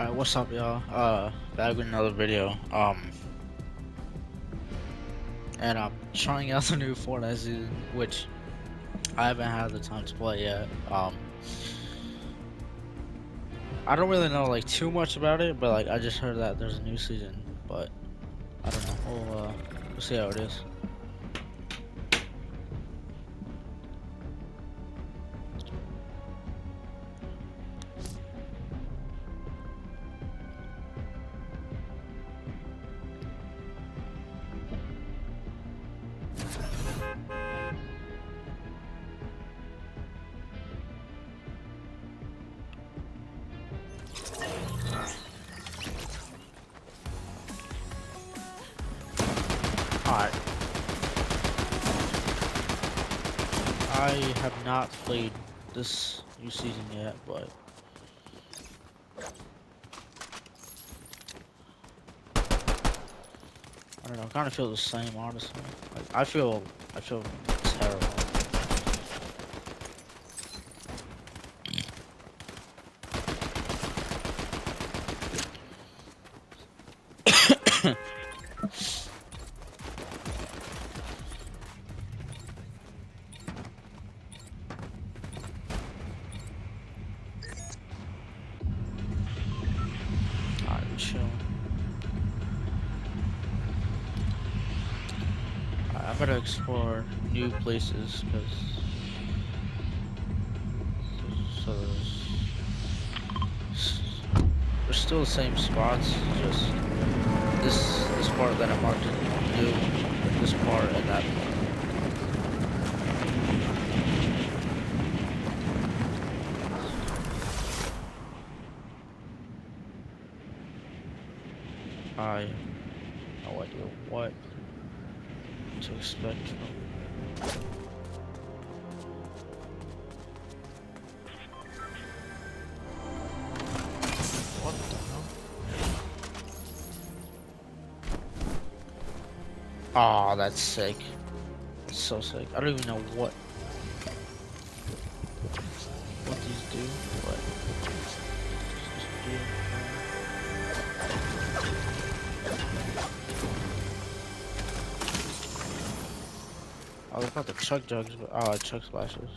Alright, what's up y'all? Uh, back with another video. Um, and I'm trying out the new Fortnite season, which I haven't had the time to play yet. Um, I don't really know like too much about it, but like I just heard that there's a new season, but I don't know. We'll, uh, we'll see how it is. I have not played this new season yet, but I don't know, I kind of feel the same honestly. Like, I feel I feel terrible. I'm gonna explore new places because so there's there's still the same spots, just this this part that I marked new, this part and that part. I have no idea what What hell? Oh, that's sick. That's so sick. I don't even know what what these do, but Oh, they're not the chug jugs, but oh, chug splashes.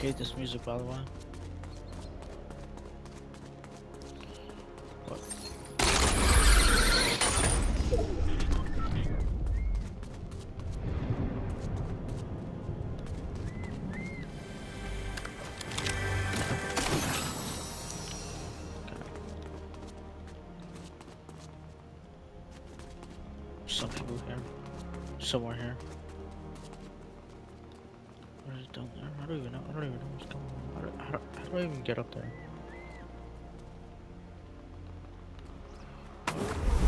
Hate this music by the way. Somewhere here. Where is down there? I don't even know. I don't even know what's going on. How do, how, do- how do I even get up there?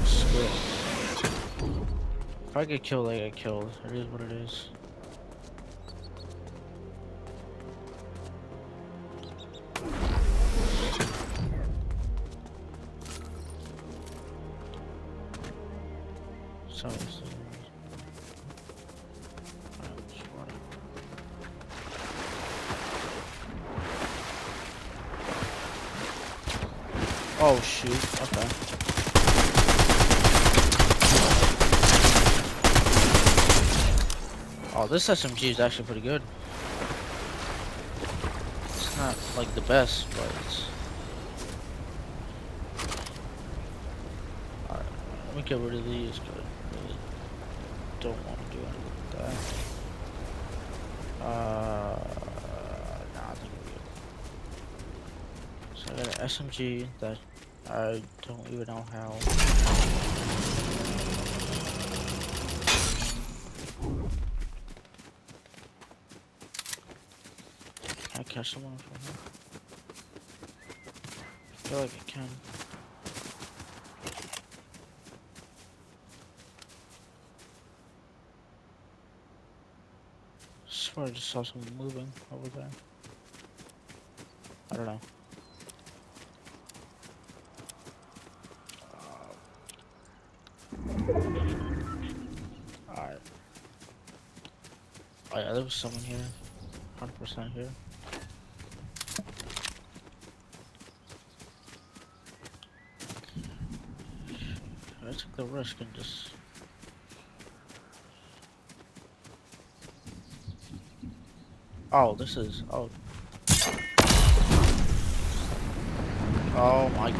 Screw it. If I get killed, I get killed. It is what it is. Oh shoot, okay. Oh, this SMG is actually pretty good. It's not like the best, but it's. Alright, let me get rid of these because I really don't want to do anything with that. Uh, nah, I think we're good. So I got an SMG that I don't even know how. Can I catch someone from here? I feel like I can. swear I just saw someone moving over there. I don't know. Alright. Oh yeah, there was someone here. 100% here. I took the risk and just... Oh, this is... Oh. Oh my...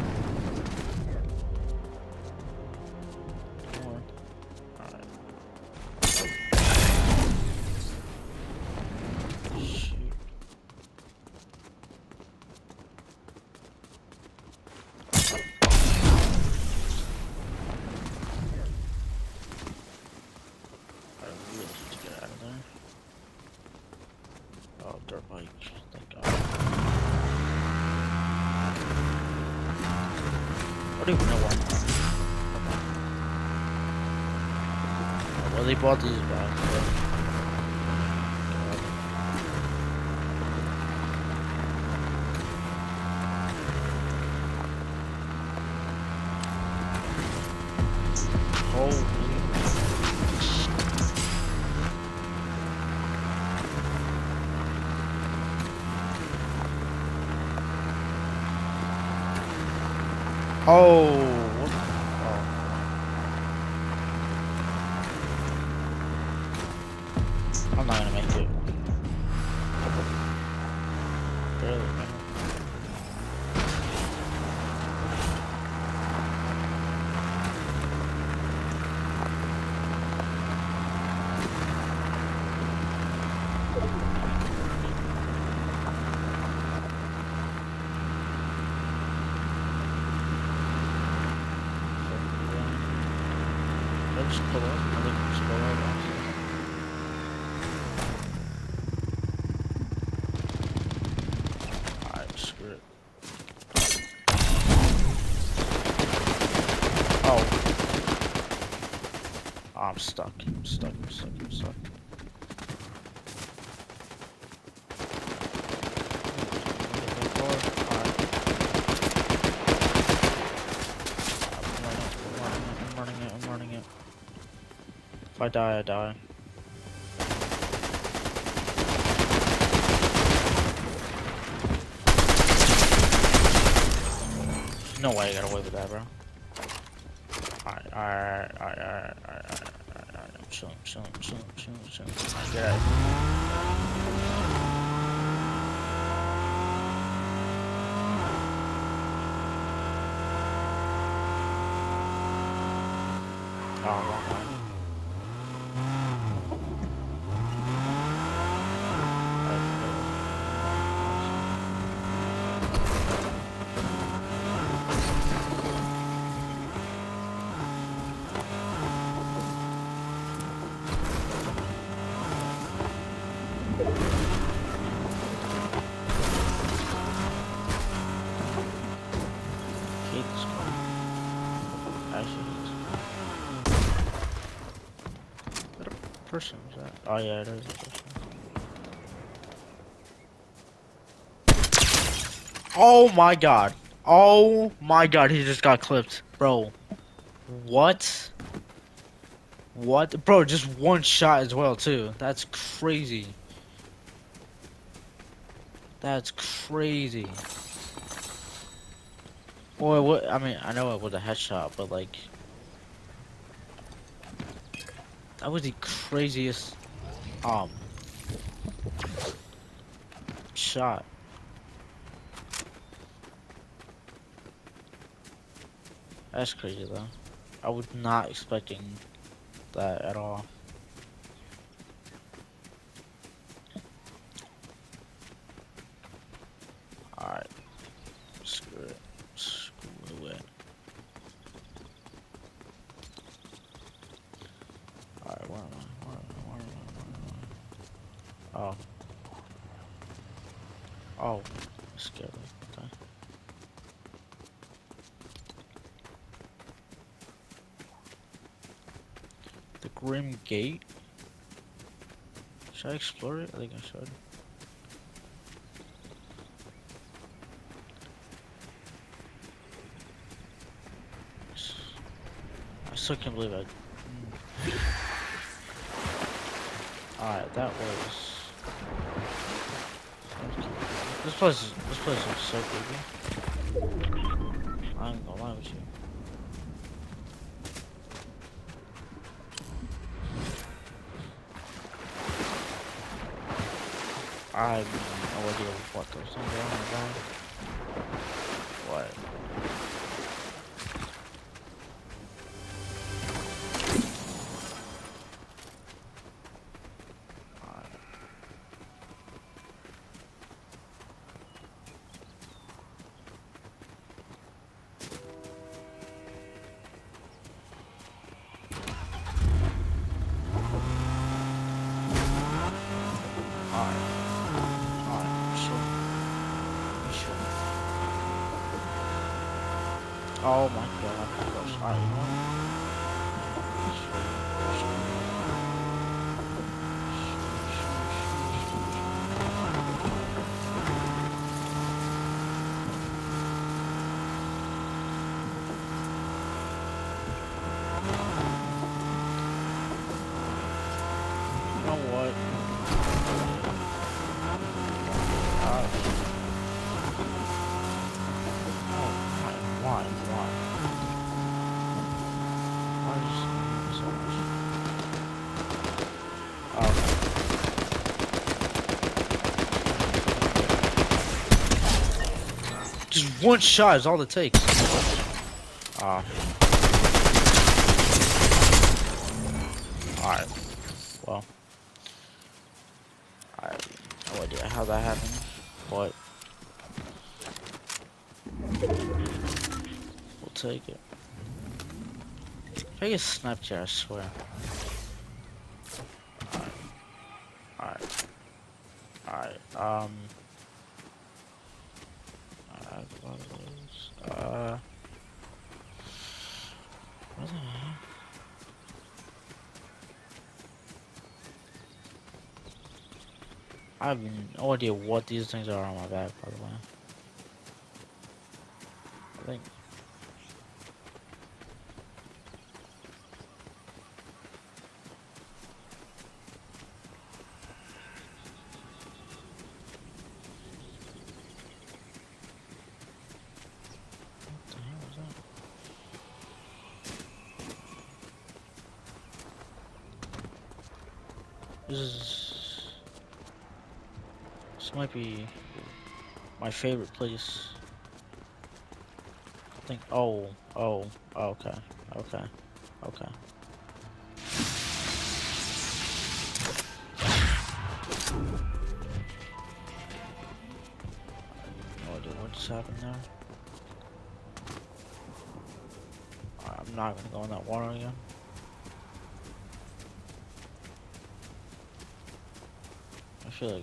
Bought back. Oh, what? Oh. I'm not gonna make it. Barely, man. Did I just pull up? I think I just pull up, honestly. Alright, screw it. Oh. Oh, I'm stuck. I'm stuck. I'm stuck. I'm stuck. Alright. I'm running it. I'm running it. I'm running it. If I die, I die. No way I got away with that, bro. Alright, alright, alright, alright, alright, alright, alright, alright. I'm chilling, chilling. Alright. Oh, wrong one. Oh yeah, it is. Oh my god. Oh my god, he just got clipped. Bro. What? What? Bro, just one shot as well, too. That's crazy. That's crazy. Boy, what? I mean, I know it was a headshot, but like. That was the craziest. Um. Shot. That's crazy though. I was not expecting that at all. Alright. Screw it. Screw it. Alright, where am I? Where am I? Where am I? Where am I? Oh. Me. Okay. The Grim Gate? Should I explore it? I think I should. I still can't believe I. Hmm. Alright, that was. This place is this place is so creepy. I ain't gonna lie with you. I have no idea what those things are about. What? Alright. Alright. Alright, sure. Sure. Oh my god, gosh. Alright, you know what? Sure, sure. You know what? Gosh. Oh, why, why, why? Why is this so much? Okay. Just one shot is all it takes. Ah. Alright. Well. I have no idea how that happened, but we'll take it. I get Snapchat, I swear. Alright. Alright. Alright. Um. I have a lot of those. Uh. What the hell? I have no idea what these things are on my back, by the way. I think. This is. This might be my favorite place. I think. Oh, oh, okay, okay.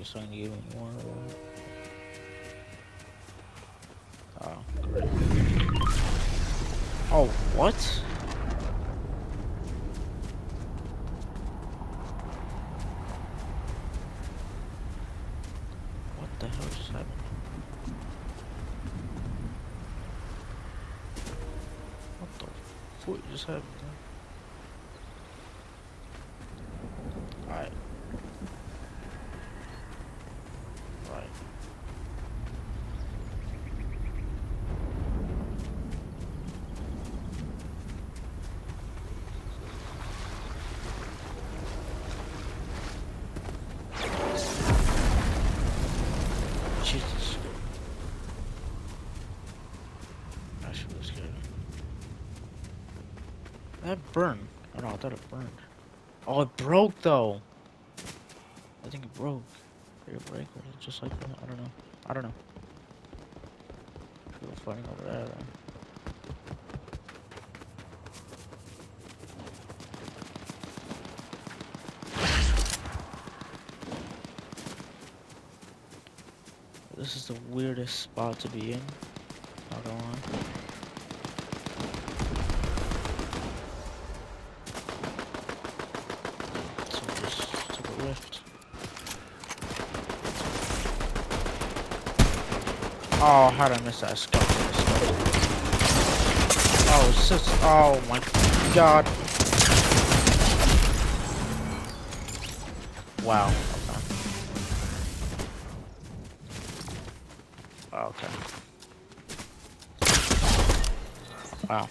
It's starting to give me. Oh, great. Oh? What the hell just happened? What the fuck just happened? Alright. Right. Jesus. That shit was scary. That burned. Oh no, I thought it burned. Oh, it broke though. I think it broke. Did it break or is it just like? I don't know. I don't know. People fighting over there though. This is the weirdest spot to be in. Not gonna lie. So just took a rift. Oh, how did I miss that scope? Oh, just, oh my god. Wow. Okay. Okay. Wow.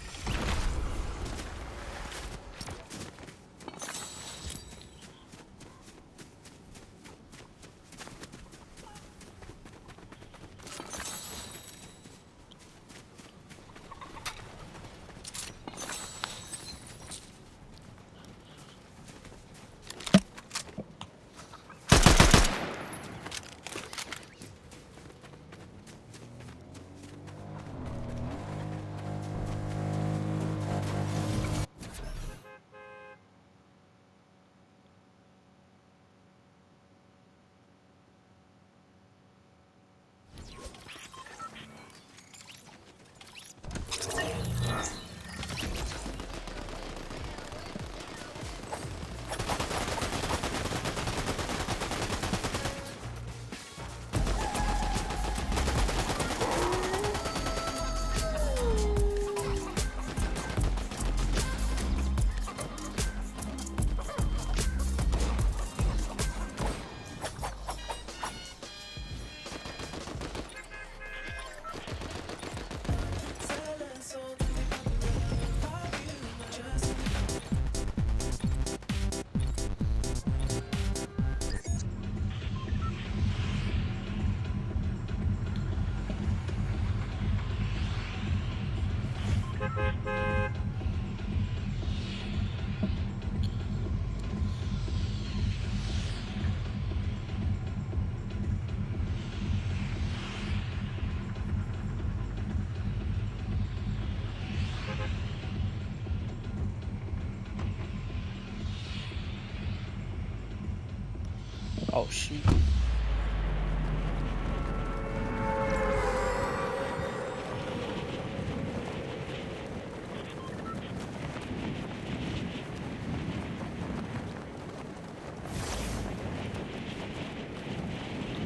Oh shoot.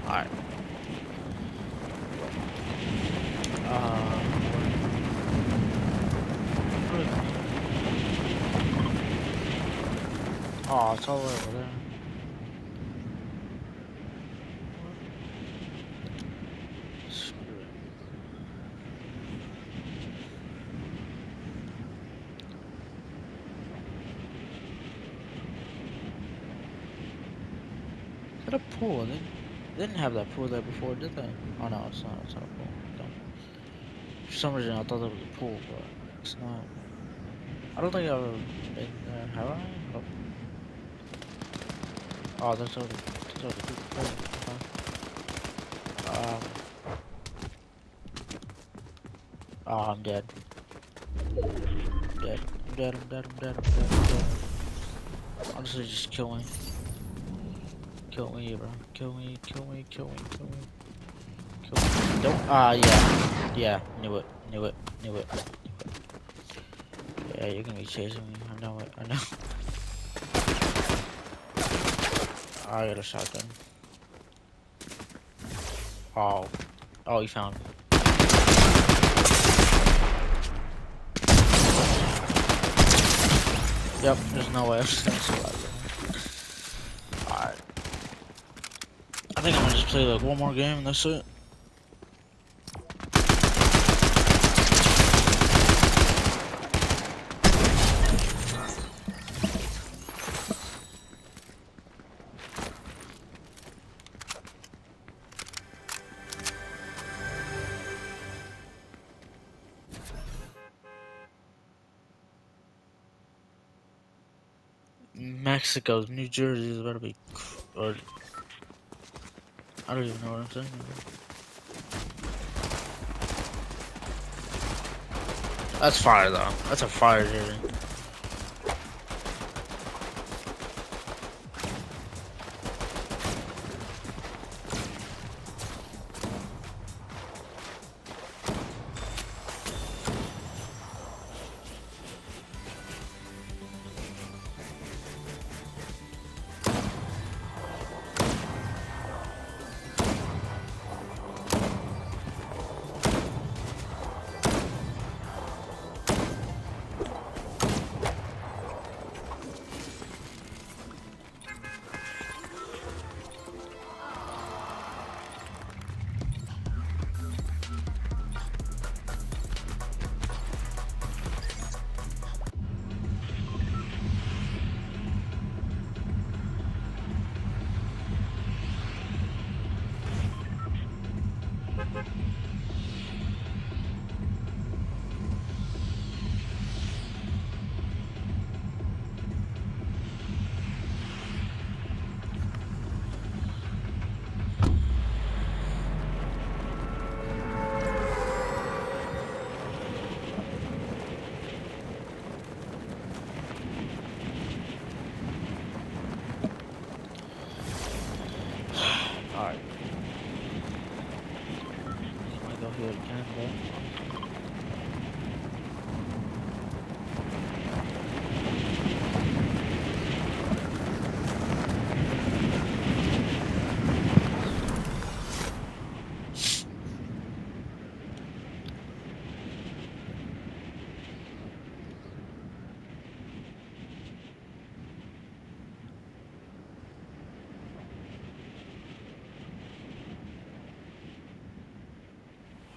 Alright. Uh, oh, it's all over there. Is that a pool? They, they didn't have that pool there before, did they? Oh no, it's not. It's not a pool. Don't. For some reason, I thought that was a pool, but it's not. I don't think I've ever been there. Have I? Oh, there's already, there's already people. Okay. Um. Oh, I'm dead. Dead. I'm dead. I'm dead. I'm dead. I'm dead. I'm dead. Honestly, just kill me. Kill me, bro. Kill me. Kill me. Kill me. Kill me. Kill me. Don't. Ah, yeah. Yeah. Knew it. Knew it. Knew it. Knew it. Yeah, you're gonna be chasing me. I know it. I know. I got a shotgun. Oh. Oh, you found me. Yep, there's no way I'm just gonna survive. Alright. I think I'm gonna just play like one more game and that's it. Mexico, New Jersey is about to be, or I don't even know what I'm saying. That's fire though. That's a fire jersey.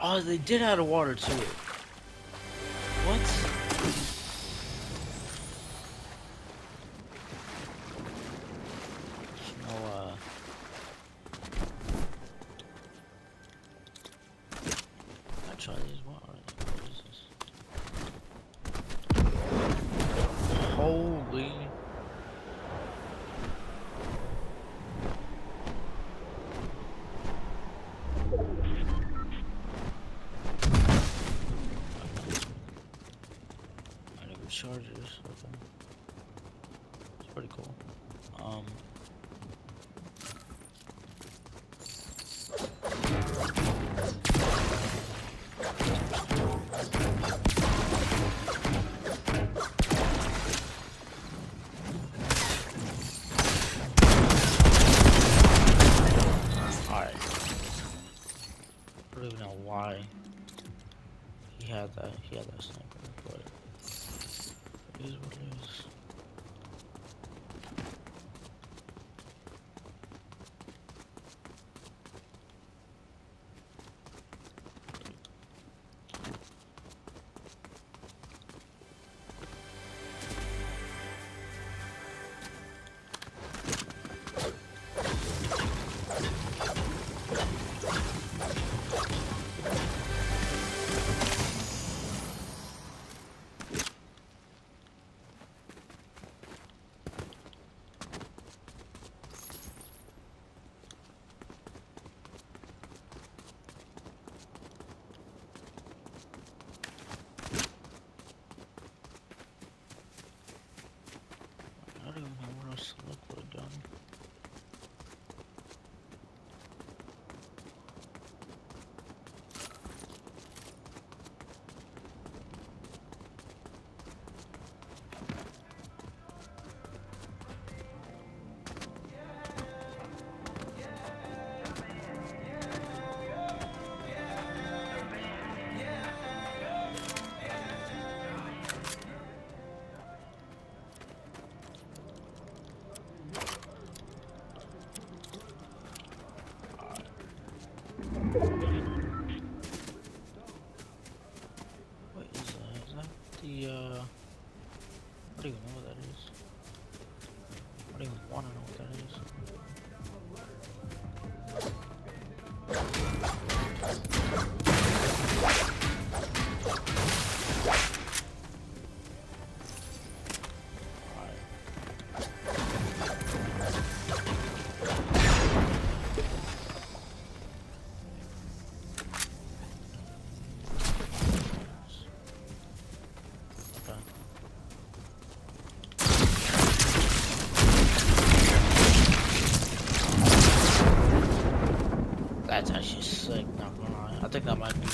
Oh, they did add a water to it. I charges. Okay. It's pretty cool. Um. Alright. Don't even know why he had that. He had that sniper, but it is. what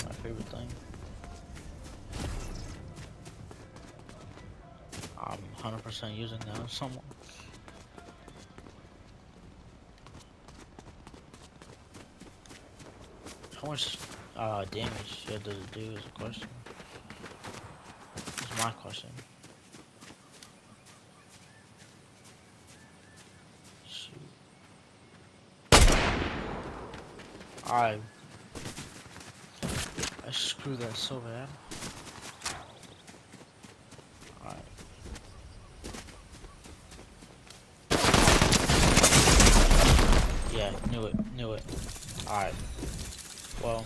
My favorite thing. I'm 100% using that on someone. How much uh, damage does it do is a question. It's my question. Shoot. I I screwed that so bad. Alright. Yeah, knew it, knew it. Alright. Well,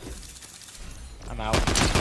I'm out.